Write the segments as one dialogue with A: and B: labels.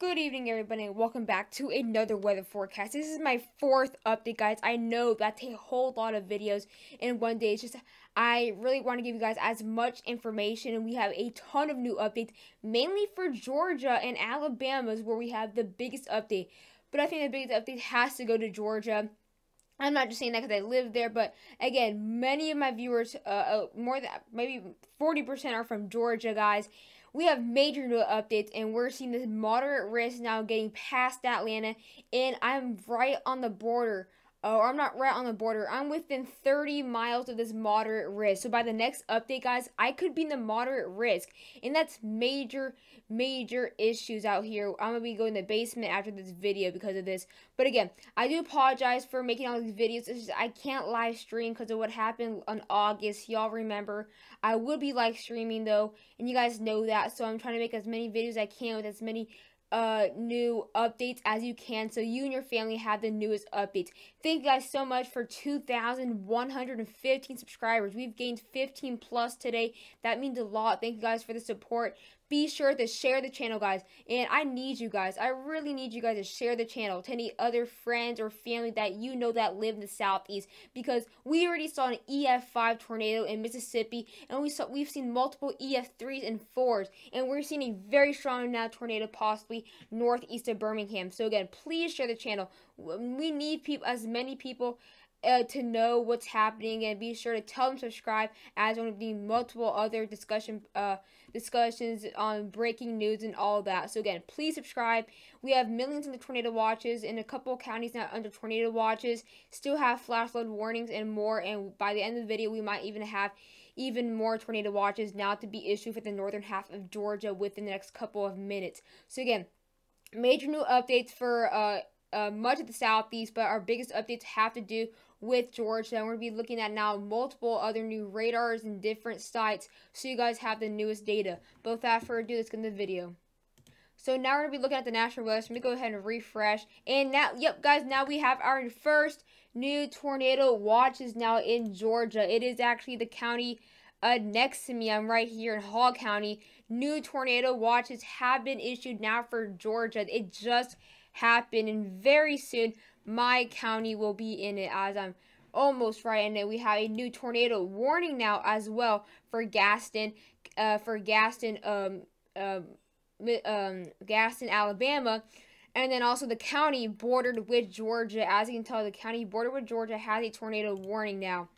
A: Good evening, everybody, and welcome back to another weather forecast. This is my fourth update, guys. I know that's a whole lot of videos in one day. It's just I really want to give you guys as much information, and we have a ton of new updates, mainly for Georgia and Alabama, is where we have the biggest update. But I think the biggest update has to go to Georgia. I'm not just saying that because I live there, but again, many of my viewers, uh, uh more than maybe 40% are from Georgia, guys we have major new updates and we're seeing this moderate risk now getting past Atlanta and I'm right on the border Oh, I'm not right on the border. I'm within 30 miles of this moderate risk. So by the next update, guys, I could be in the moderate risk. And that's major, major issues out here. I'm going to be going to the basement after this video because of this. But again, I do apologize for making all these videos. Just, I can't live stream because of what happened on August. Y'all remember. I will be live streaming though. And you guys know that. So I'm trying to make as many videos as I can with as many uh new updates as you can so you and your family have the newest updates. Thank you guys so much for 2115 subscribers. We've gained 15 plus today. That means a lot. Thank you guys for the support be sure to share the channel guys. And i need you guys. I really need you guys to share the channel to any other friends or family that you know that live in the southeast. Because we already saw an ef5 tornado in mississippi and we saw we've seen multiple ef3s and 4s and we're seeing a very strong now tornado possibly northeast of birmingham. So again please share the channel. We need people as many people uh, to know what's happening and be sure to tell them subscribe as one of the multiple other discussion uh, discussions on breaking news and all that. So again, please subscribe. We have millions of the tornado watches in a couple counties now under tornado watches. Still have flash flood warnings and more. And by the end of the video, we might even have even more tornado watches now to be issued for the northern half of Georgia within the next couple of minutes. So again, major new updates for uh, uh, much of the southeast, but our biggest updates have to do with Georgia. And we're going to be looking at now multiple other new radars and different sites so you guys have the newest data. But without further ado, let's get the video. So now we're going to be looking at the national list. Let me go ahead and refresh. And now, yep, guys, now we have our first new tornado watch is now in Georgia. It is actually the county uh, next to me. I'm right here in Hall County. New tornado watches have been issued now for Georgia. It just happened, and very soon my county will be in it as I'm almost right. And then we have a new tornado warning now as well for Gaston uh, for Gaston um, um, um, Gaston Alabama. And then also the county bordered with Georgia. As you can tell the county bordered with Georgia has a tornado warning now.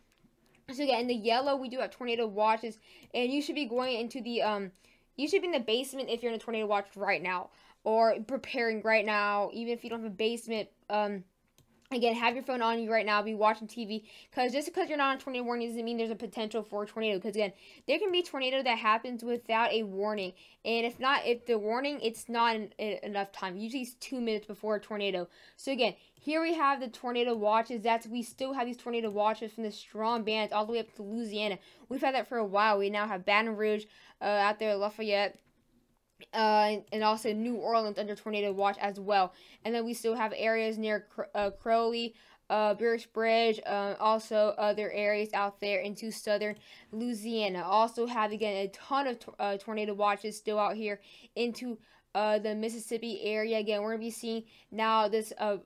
A: So yeah in the yellow we do have tornado watches. And you should be going into the um you should be in the basement if you're in a tornado watch right now. Or preparing right now even if you don't have a basement um Again, have your phone on you right now. Be watching TV because just because you're not on tornado warning doesn't mean there's a potential for a tornado. Because again, there can be tornado that happens without a warning, and if not, if the warning, it's not an, enough time. Usually, it's two minutes before a tornado. So again, here we have the tornado watches. That's we still have these tornado watches from the strong bands all the way up to Louisiana. We've had that for a while. We now have Baton Rouge uh, out there, Lafayette uh, and also New Orleans under tornado watch as well. And then we still have areas near uh, Crowley, uh, Bridge, uh, also other areas out there into southern Louisiana. Also have again a ton of uh, tornado watches still out here into uh, the Mississippi area. Again, we're gonna be seeing now this uh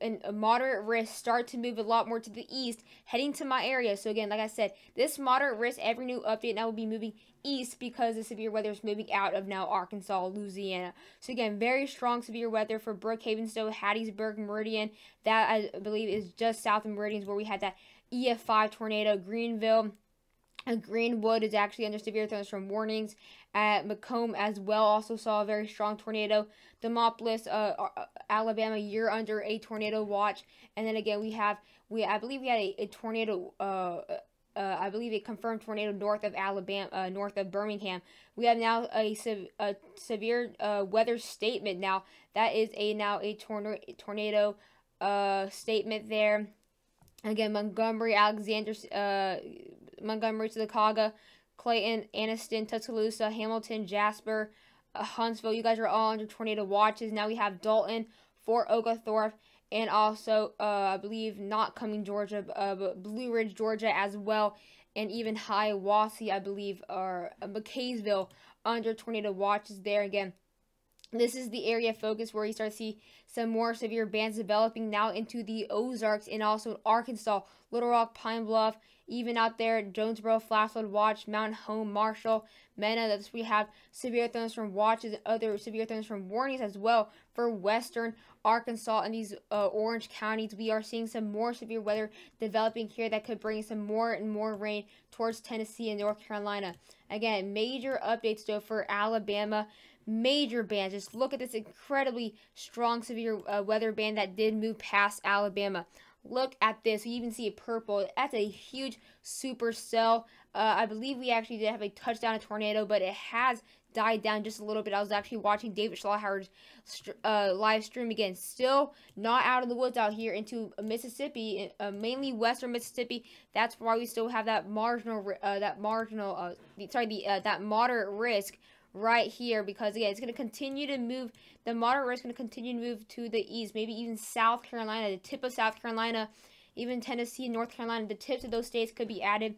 A: and a moderate risk start to move a lot more to the east, heading to my area. So again, like I said, this moderate risk, every new update now will be moving east because the severe weather is moving out of now Arkansas, Louisiana. So again, very strong severe weather for Brookhaven, still Hattiesburg, Meridian. That I believe is just south of Meridian, where we had that EF5 tornado. Greenville, Greenwood is actually under severe thunderstorm warnings. At McComb as well also saw a very strong tornado. Demopolis, uh, uh, Alabama, you're under a tornado watch. And then again, we have we I believe we had a, a tornado. Uh, uh, I believe a confirmed tornado north of Alabama, uh, north of Birmingham. We have now a, sev- a severe uh, weather statement. Now that is a now a tornado tornado uh, statement there. Again, Montgomery, Alexander, uh, Montgomery, Sylacauga, Clayton, Anniston, Tuscaloosa, Hamilton, Jasper, uh, Huntsville. You guys are all under tornado watches. Now we have Dalton, Fort Oglethorpe, and also uh, I believe not coming Georgia, uh, Blue Ridge, Georgia as well, and even Hiawassee, I believe, or uh, McCaysville under tornado watches there again. this is the area of focus where you start to see some more severe bands developing now into the Ozarks and also Arkansas, Little Rock, Pine Bluff, even out there, Jonesboro, Flashlight Watch, Mount Home, Marshall, Mena. That's we have severe thunderstorm watches and other severe thunderstorm warnings as well for western Arkansas and these uh, orange counties. We are seeing some more severe weather developing here that could bring some more and more rain towards Tennessee and North Carolina. Again, major updates though for Alabama major band. Just look at this incredibly strong, severe uh, weather band that did move past Alabama. Look at this. You even see a purple. That's a huge supercell. Uh, I believe we actually did have a touchdown, a tornado, but it has died down just a little bit. I was actually watching David Schlauhauer's uh, live stream again. Still not out of the woods out here into Mississippi, uh, mainly western Mississippi. That's why we still have that marginal, uh, that marginal, uh, sorry, the uh, that moderate risk right here because again it's going to continue to move the moderate risk is going to continue to move to the east maybe even south carolina the tip of south carolina even tennessee and north carolina the tips of those states could be added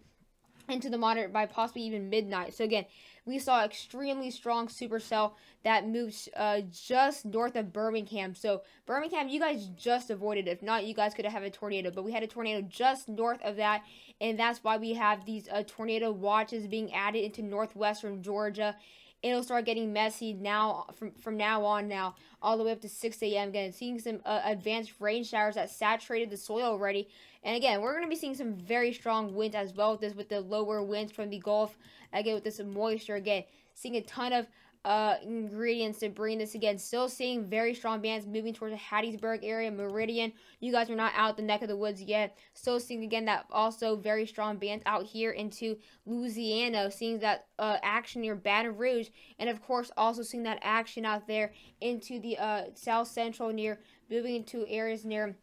A: into the moderate by possibly even midnight. So again we saw extremely strong supercell that moved uh, just north of birmingham. So birmingham you guys just avoided. If not you guys could have a tornado but we had a tornado just north of that and that's why we have these uh, tornado watches being added into northwestern georgia it'll start getting messy now from from now on now all the way up to 6 a.m again seeing some uh, advanced rain showers that saturated the soil already. And again we're going to be seeing some very strong winds as well with this with the lower winds from the gulf. Again with this moisture again seeing a ton of uh, ingredients to bring this again. Still seeing very strong bands moving towards the Hattiesburg area, Meridian. You guys are not out the neck of the woods yet. Still seeing again that also very strong bands out here into Louisiana. Seeing that uh, action near Baton Rouge, and of course also seeing that action out there into the uh, South Central near moving into areas near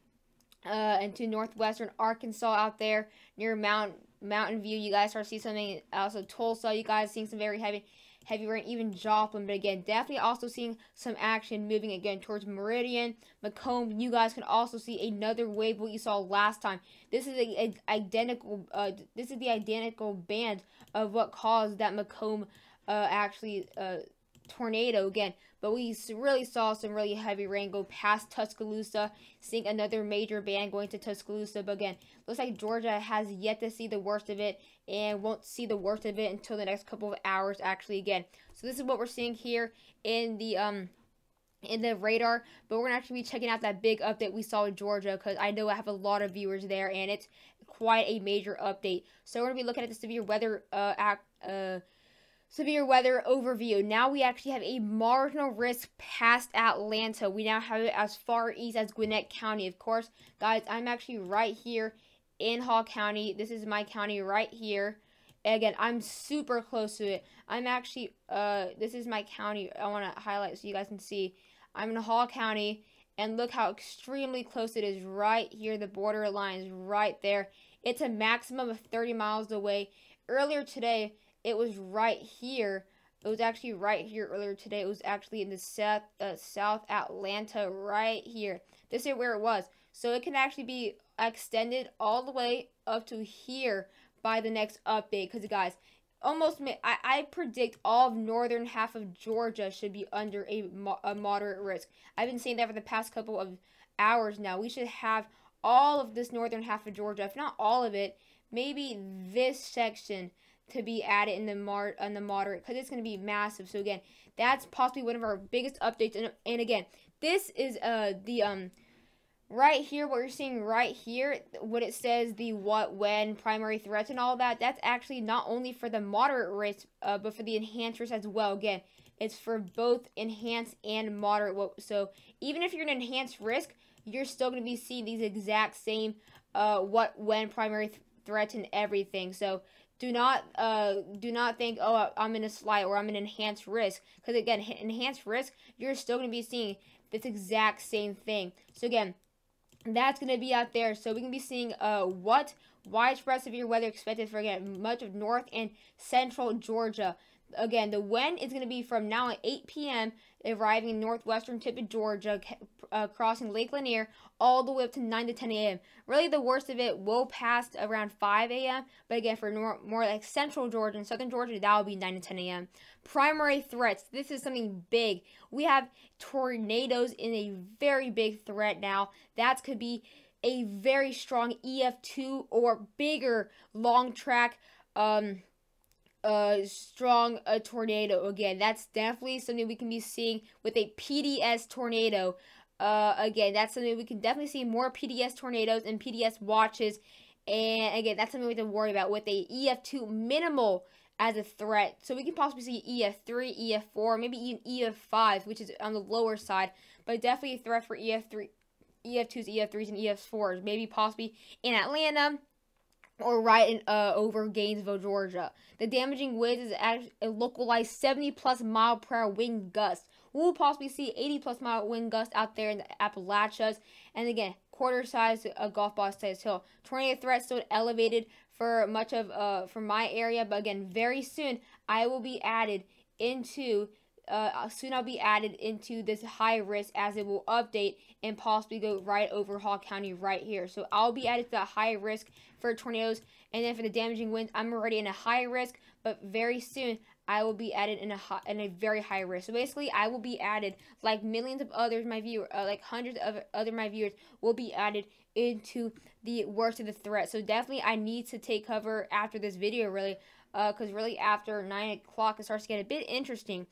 A: uh, into northwestern Arkansas out there near Mount Mountain View. You guys start seeing see something also Tulsa. You guys seeing some very heavy heavy rain, even Joplin. But again, definitely also seeing some action moving again towards Meridian, McComb. You guys can also see another wave what you saw last time. This is a, a identical. Uh, this is the identical band of what caused that McComb uh, actually uh, tornado again. But we really saw some really heavy rain go past Tuscaloosa, seeing another major band going to Tuscaloosa. But again, looks like Georgia has yet to see the worst of it and won't see the worst of it until the next couple of hours actually again. So this is what we're seeing here in the um in the radar, but we're gonna actually be checking out that big update we saw in Georgia because I know I have a lot of viewers there and it's quite a major update. So we're gonna be looking at the severe weather uh, act, uh severe weather overview. Now we actually have a marginal risk past Atlanta. We now have it as far east as Gwinnett County. Of course, guys, I'm actually right here in Hall County. This is my county right here. Again, I'm super close to it. I'm actually, uh, this is my county. I want to highlight so you guys can see. I'm in Hall County, and look how extremely close it is right here. The border line is right there. It's a maximum of 30 miles away. Earlier today, it was right here. It was actually right here earlier today. It was actually in the south, uh, South Atlanta, right here. This is where it was. So it can actually be extended all the way up to here by the next update. Because guys, almost I, I predict all of northern half of Georgia should be under a, mo a moderate risk. I've been saying that for the past couple of hours now. We should have all of this northern half of Georgia, if not all of it, maybe this section to be added in the mar on the moderate because it's going to be massive. So again, that's possibly one of our biggest updates. And, and again, this is uh the um right here what you're seeing right here what it says the what when primary threats and all that that's actually not only for the moderate risk uh, but for the enhanced as well again it's for both enhanced and moderate so even if you're an enhanced risk you're still going to be seeing these exact same uh, what when primary th threats and everything so do not uh do not think oh I'm in a slight or I'm an enhanced risk because again enhanced risk you're still going to be seeing this exact same thing. So again, that's going to be out there. So we can be seeing uh what widespread severe weather expected for again much of north and central Georgia. Again, the when is going to be from now at 8 p.m., arriving in northwestern tip of Georgia, uh, crossing Lake Lanier, all the way up to 9 to 10 a.m. Really, the worst of it will pass around 5 a.m., but again, for more, more like central Georgia and southern Georgia, that will be 9 to 10 a.m. Primary threats. This is something big. We have tornadoes in a very big threat now. That could be a very strong EF2 or bigger long track um uh strong a tornado again. That's definitely something we can be seeing with a pds tornado uh again. That's something we can definitely see more pds tornadoes and pds watches. And again that's something we have to worry about with a ef2 minimal as a threat. So we can possibly see ef3 ef4 maybe even ef5 which is on the lower side. But definitely a threat for ef3 ef2s ef3s and ef4s maybe possibly in atlanta or right in, uh, over Gainesville, Georgia. The damaging winds is a localized 70 plus mile per hour wind gust. We'll possibly see 80 plus mile wind gust out there in the Appalachians. And again, quarter size uh, golf ball size hill. Tornado threat still elevated for much of uh for my area, but again, very soon I will be added into uh, soon I'll be added into this high risk as it will update and possibly go right over Hall County right here. So I'll be added to the high risk for tornadoes. And then for the damaging winds, I'm already in a high risk, but very soon I will be added in a high, in a very high risk. So basically, I will be added like millions of others, my viewer, uh, like hundreds of other my viewers will be added into the worst of the threat. So definitely, I need to take cover after this video, really, because uh, really after nine o'clock it starts to get a bit interesting.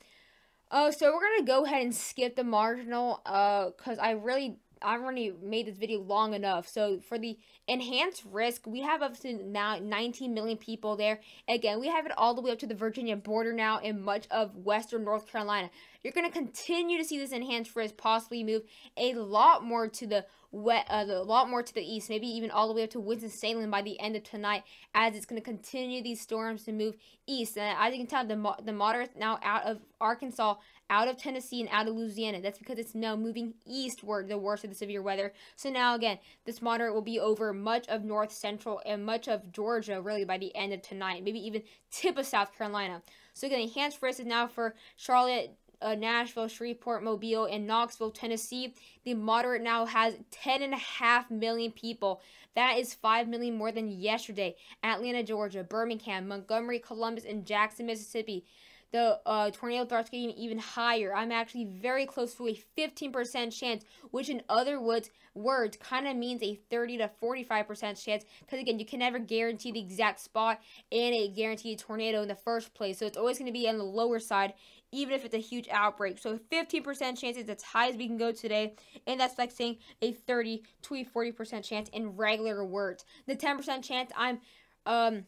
A: Uh, so we're gonna go ahead and skip the marginal, uh, cause I really, I've already made this video long enough. So for the enhanced risk, we have up to now 19 million people there. Again, we have it all the way up to the Virginia border now in much of western North Carolina. You're gonna continue to see this enhanced risk possibly move a lot more to the wet, uh, a lot more to the east, maybe even all the way up to Winston-Salem by the end of tonight, as it's going to continue these storms to move east. And as you can tell, the, mo- the moderates now out of Arkansas, out of Tennessee, and out of Louisiana. That's because it's now moving eastward, the worst of the severe weather. So now, again, this moderate will be over much of north central and much of Georgia, really, by the end of tonight, maybe even tip of South Carolina. So again, enhanced risk is now for Charlotte, uh, Nashville, Shreveport, Mobile, and Knoxville, Tennessee. The moderate now has 10.5 million people. That is 5 million more than yesterday. Atlanta, Georgia, Birmingham, Montgomery, Columbus, and Jackson, Mississippi. The uh, tornado threat's getting even higher. I'm actually very close to a 15% chance, which in other words, words kind of means a 30 to 45% chance. Because again, you can never guarantee the exact spot and a guaranteed tornado in the first place. So it's always going to be on the lower side even if it's a huge outbreak. So 15% chance is as high as we can go today, and that's like saying a 30 to a 40% chance in regular words. The 10% chance I'm um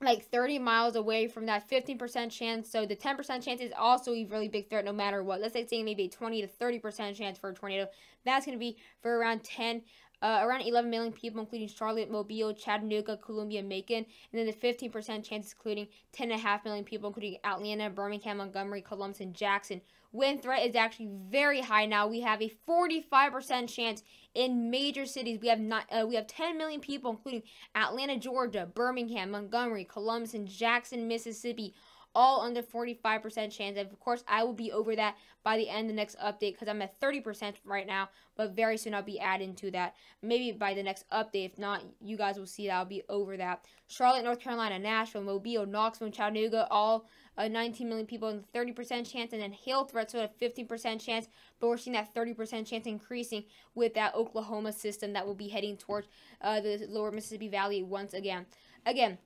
A: like 30 miles away from that 15% chance. So the 10% chance is also a really big threat no matter what. Let's say saying maybe a 20 to 30% chance for a tornado. That's going to be for around 10 uh, around 11 million people, including Charlotte, Mobile, Chattanooga, Columbia, Macon, and then the 15% chance, including 10.5 million people, including Atlanta, Birmingham, Montgomery, Columbus, and Jackson. Wind threat is actually very high now. We have a 45% chance in major cities. We have not, uh, we have 10 million people, including Atlanta, Georgia, Birmingham, Montgomery, Columbus, and Jackson, Mississippi all under 45% chance. And of course, I will be over that by the end of the next update because I'm at 30% right now, but very soon I'll be adding to that. Maybe by the next update. If not, you guys will see that I'll be over that. Charlotte, North Carolina, Nashville, Mobile, Knoxville, Chattanooga, all uh, 19 million people and 30% chance, and then hail threats so a 15% chance, but we're seeing that 30% chance increasing with that Oklahoma system that will be heading towards uh, the lower Mississippi Valley once again. Again,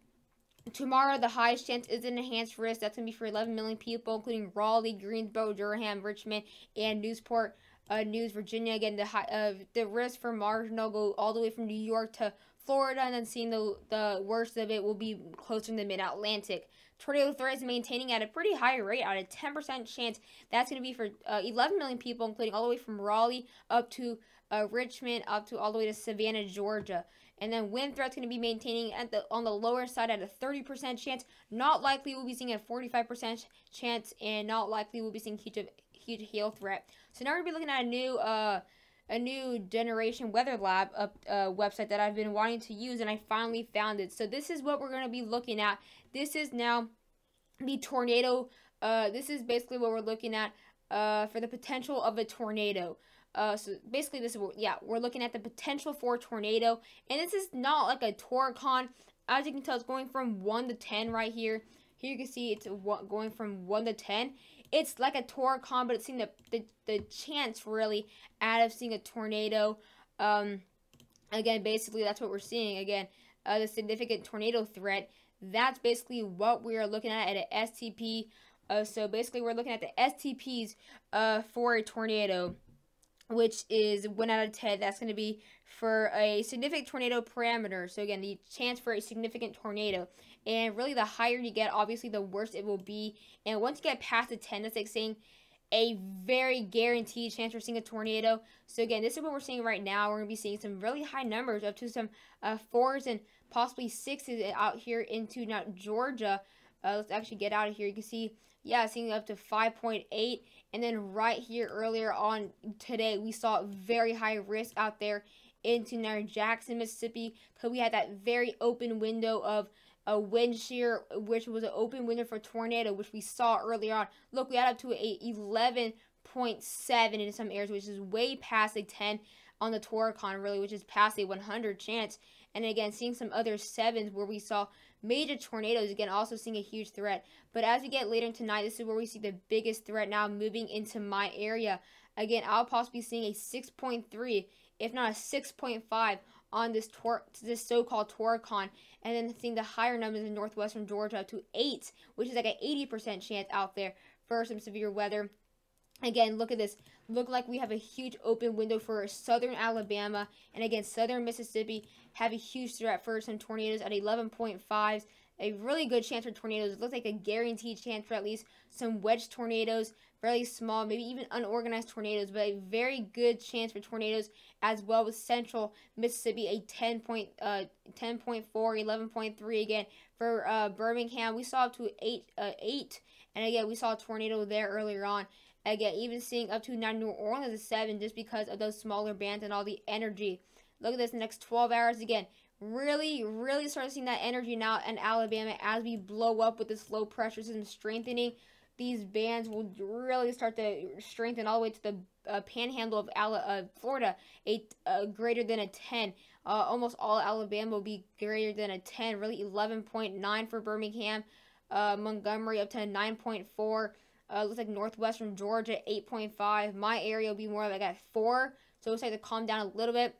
A: Tomorrow, the highest chance is an enhanced risk. That's going to be for 11 million people, including Raleigh, Greensboro, Durham, Richmond, and Newport uh, News, Virginia. Again, the high, uh, the risk for marginal go all the way from New York to Florida, and then seeing the the worst of it will be closer the Mid Atlantic. Tornado threat is maintaining at a pretty high rate, at a 10% chance. That's going to be for uh, 11 million people, including all the way from Raleigh up to uh, Richmond, up to all the way to Savannah, Georgia. And then wind threat's going to be maintaining at the on the lower side at a 30% chance. Not likely we'll be seeing a 45% chance, and not likely we'll be seeing huge huge hail threat. So now we're to be looking at a new uh a new generation weather lab up uh, website that I've been wanting to use, and I finally found it. So this is what we're going to be looking at. This is now the tornado. Uh, this is basically what we're looking at uh, for the potential of a tornado. Uh, so basically, this is yeah, we're looking at the potential for a tornado, and this is not like a Toricon. As you can tell, it's going from one to ten right here. Here you can see it's going from one to ten. It's like a Toricon, but it's seeing the, the the chance really out of seeing a tornado. Um, again, basically that's what we're seeing. Again, uh, the significant tornado threat. That's basically what we are looking at at an STP. Uh, so basically, we're looking at the STPs uh, for a tornado which is 1 out of 10. That's going to be for a significant tornado parameter. So again, the chance for a significant tornado. And really, the higher you get, obviously, the worse it will be. And once you get past the 10, that's like saying a very guaranteed chance for seeing a tornado. So again, this is what we're seeing right now. We're going to be seeing some really high numbers up to some uh, fours and possibly sixes out here into now Georgia. Uh, let's actually get out of here. You can see, yeah, seeing up to 5.8 and then right here earlier on today, we saw very high risk out there into near Jackson, Mississippi, because we had that very open window of a wind shear, which was an open window for tornado, which we saw earlier on. Look, we had up to a 11.7 in some areas, which is way past a 10 on the Toricon, really, which is past a 100 chance. And again, seeing some other sevens where we saw major tornadoes, again, also seeing a huge threat. But as we get later tonight, this is where we see the biggest threat now moving into my area. Again, I'll possibly be seeing a 6.3, if not a 6.5 on this tor- this so-called Toricon, and then seeing the higher numbers in northwestern Georgia up to 8, which is like an 80% chance out there for some severe weather. Again, look at this. Look like we have a huge open window for southern Alabama and again southern Mississippi have a huge threat for some tornadoes at 11.5s. A really good chance for tornadoes. It looks like a guaranteed chance for at least some wedge tornadoes, fairly small, maybe even unorganized tornadoes, but a very good chance for tornadoes as well with central Mississippi, a 10 point, uh, 10.4, 11.3 again. For uh, Birmingham, we saw up to 8, uh, 8, and again, we saw a tornado there earlier on. Again, even seeing up to 9 New Orleans is 7 just because of those smaller bands and all the energy. Look at this next 12 hours again. Really, really start seeing that energy now in Alabama as we blow up with this low pressure system strengthening. These bands will really start to strengthen all the way to the uh, panhandle of Ala- uh, Florida, a uh, greater than a 10. Uh, almost all Alabama will be greater than a 10. Really, 11.9 for Birmingham. Uh, Montgomery up to 9.4. Uh, looks like northwestern Georgia 8.5. My area will be more like at 4. So it looks like to calm down a little bit.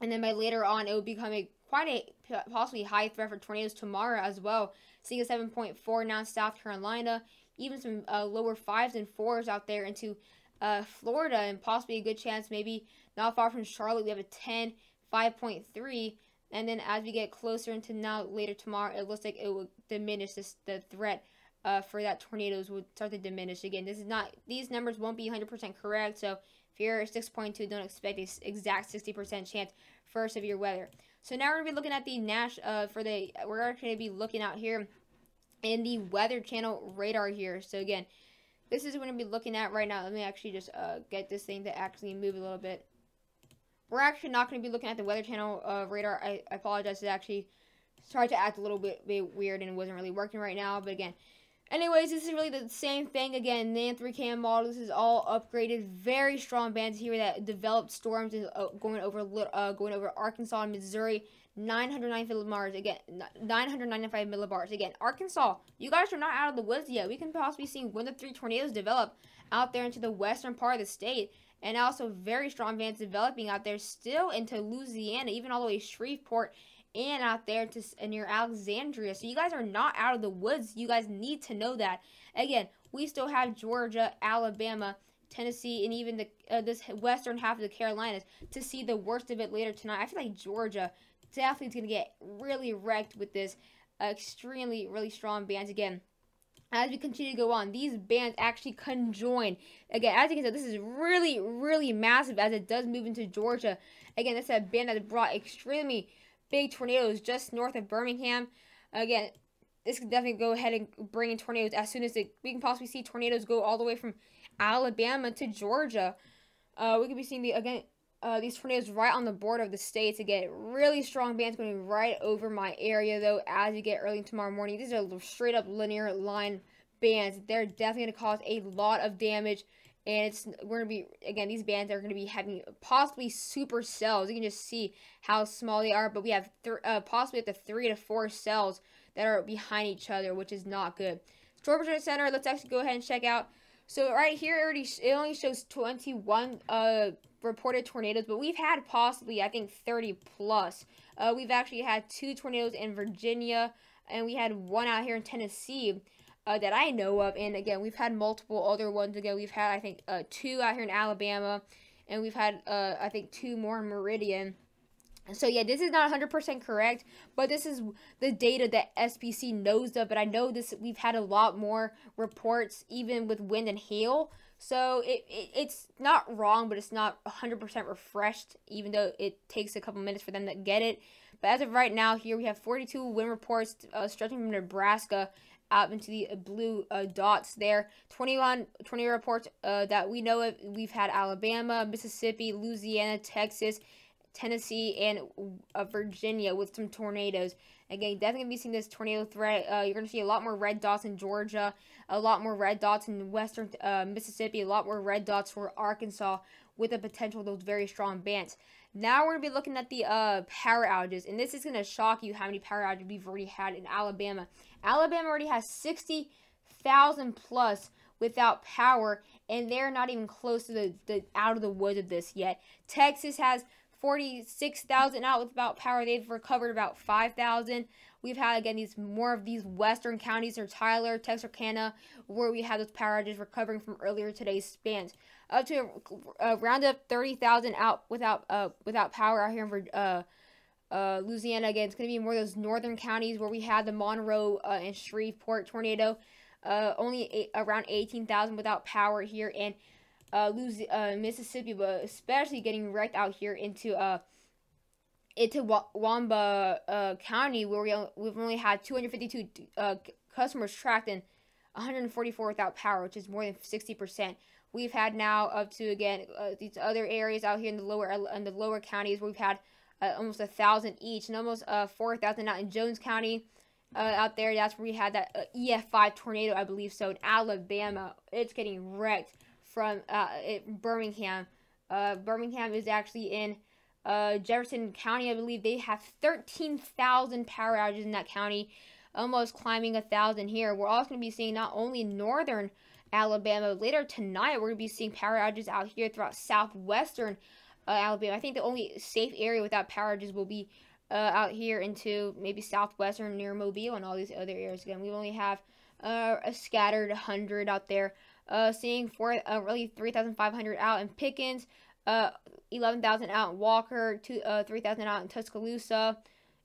A: And then by later on, it will become a quite a possibly high threat for tornadoes tomorrow as well. Seeing a 7.4 now in South Carolina, even some uh, lower fives and fours out there into uh, Florida, and possibly a good chance maybe not far from Charlotte. We have a 10, 5.3. And then as we get closer into now later tomorrow, it looks like it will diminish this, the threat uh, for that tornadoes would start to diminish again. This is not these numbers won't be 100% correct. So if you're 6.2, don't expect a exact 60% chance for severe weather. So now we're gonna be looking at the Nash uh, for the we're going to be looking out here in the Weather Channel radar here. So again, this is what we're gonna be looking at right now. Let me actually just uh, get this thing to actually move a little bit. We're actually not going to be looking at the Weather Channel uh, radar. I, I apologize. It actually started to act a little bit, bit weird and it wasn't really working right now. But again, Anyways, this is really the same thing again. NAM 3 cam model. This is all upgraded. Very strong bands here that developed storms and uh, going over uh, going over Arkansas and Missouri. 909 millibars again. 995 millibars again. Arkansas, you guys are not out of the woods yet. We can possibly see one to three tornadoes develop out there into the western part of the state, and also very strong bands developing out there still into Louisiana, even all the way Shreveport and out there to near Alexandria. So you guys are not out of the woods. You guys need to know that. Again, we still have Georgia, Alabama, Tennessee, and even the uh, this western half of the Carolinas to see the worst of it later tonight. I feel like Georgia definitely is going to get really wrecked with this extremely, really strong bands again. As we continue to go on, these bands actually conjoin. Again, as you can tell, this is really, really massive as it does move into Georgia. Again, this is a band that brought extremely big tornadoes just north of Birmingham. Again, this could definitely go ahead and bring in tornadoes as soon as it, we can possibly see tornadoes go all the way from Alabama to Georgia. Uh, we could be seeing the again uh, these tornadoes right on the border of the states. Again, really strong bands going right over my area, though, as you get early tomorrow morning. These are straight up linear line bands. They're definitely going to cause a lot of damage. And it's we're gonna be again. These bands are gonna be having possibly super cells. You can just see how small they are. But we have uh, possibly up to three to four cells that are behind each other, which is not good. Georgia Center. Let's actually go ahead and check out. So right here, it already it only shows 21 uh reported tornadoes, but we've had possibly, I think, 30 plus. Uh, we've actually had two tornadoes in Virginia, and we had one out here in Tennessee uh, that I know of. And again, we've had multiple other ones. Again, we've had, I think, uh, two out here in Alabama, and we've had, uh, I think, two more in Meridian. So yeah, this is not 100% correct, but this is the data that SPC knows of. But I know this we've had a lot more reports, even with wind and hail. So it, it it's not wrong, but it's not 100% refreshed, even though it takes a couple minutes for them to get it. But as of right now, here we have 42 wind reports uh, stretching from Nebraska out into the blue uh, dots there. 21, 20 reports uh, that we know of. We've had Alabama, Mississippi, Louisiana, Texas, Tennessee, and uh, Virginia with some tornadoes. Again, definitely going to be seeing this tornado threat. Uh, you're going to see a lot more red dots in Georgia, a lot more red dots in western uh, Mississippi, a lot more red dots for Arkansas with the potential of those very strong bands. Now we're going to be looking at the uh, power outages, and this is going to shock you how many power outages we've already had in Alabama. Alabama already has 60,000 plus without power, and they're not even close to the, the out of the woods of this yet. Texas has 46,000 out without power. They've recovered about 5,000. We've had, again, these more of these western counties or Tyler, Texarkana, where we had those power outages recovering from earlier today's spans. Up to around up 30,000 out without uh, without power out here in uh, uh, Louisiana. Again, it's going to be more of those northern counties where we had the Monroe uh, and Shreveport tornado. Uh, only eight, around 18,000 without power here. And uh, lose uh, Mississippi, but especially getting wrecked out here into uh into Wamba uh, County, where we we've only had 252 uh, customers tracked and 144 without power, which is more than 60 percent. We've had now up to again uh, these other areas out here in the lower in the lower counties we've had uh, almost a thousand each, and almost uh, 4,000 out in Jones County. Uh, out there, that's where we had that uh, EF5 tornado, I believe. So in Alabama, it's getting wrecked from uh, it, Birmingham. Uh, Birmingham is actually in uh, Jefferson County, I believe. They have 13,000 power outages in that county, almost climbing a thousand here. We're also going to be seeing not only northern Alabama, later tonight we're going to be seeing power outages out here throughout southwestern uh, Alabama. I think the only safe area without power outages will be uh, out here into maybe southwestern near Mobile and all these other areas. Again, we only have uh, a scattered 100 out there uh, seeing four, uh, really 3,500 out in Pickens, uh, 11,000 out in Walker, two, uh, 3,000 out in Tuscaloosa.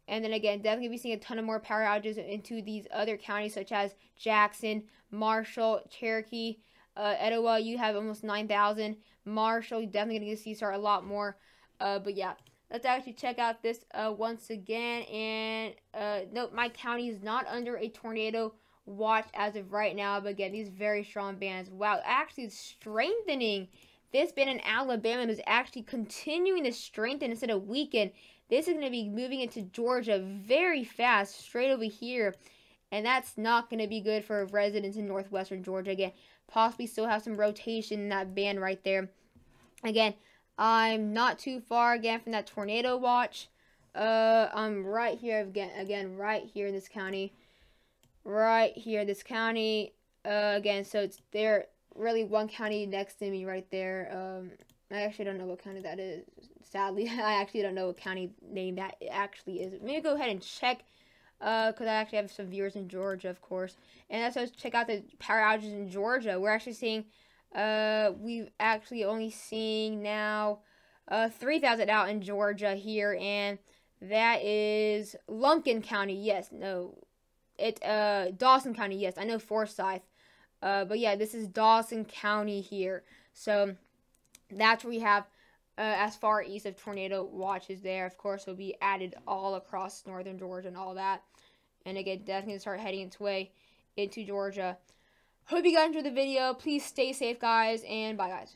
A: And then again, definitely be seeing a ton of more power outages into these other counties such as Jackson, Marshall, Cherokee, uh, Etowah. You have almost 9,000. Marshall, you're definitely going to see start a lot more. Uh, but yeah, let's actually check out this uh, once again. And uh, note, my county is not under a tornado watch as of right now. But again, these very strong bands. Wow, actually strengthening. This band in Alabama is actually continuing to strengthen instead of weaken. This is going to be moving into Georgia very fast, straight over here. And that's not going to be good for residents in northwestern Georgia. Again, possibly still have some rotation in that band right there. Again, I'm not too far again from that tornado watch. Uh, I'm right here again, again, right here in this county right here, this county. Uh, again, so it's there, really one county next to me right there. Um, I actually don't know what county that is. Sadly, I actually don't know what county name that actually is. Maybe go ahead and check, uh, because I actually have some viewers in Georgia, of course. And also check out the power outages in Georgia. We're actually seeing, uh, we've actually only seeing now, uh, 3,000 out in Georgia here, and that is Lumpkin County. Yes, no, it uh Dawson County. Yes, I know Forsyth. Uh, but yeah, this is Dawson County here. So that's where we have uh, as far east of tornado watches there. Of course, will be added all across northern Georgia and all that. And again, definitely start heading its way into Georgia. Hope you guys enjoyed the video. Please stay safe, guys, and bye, guys.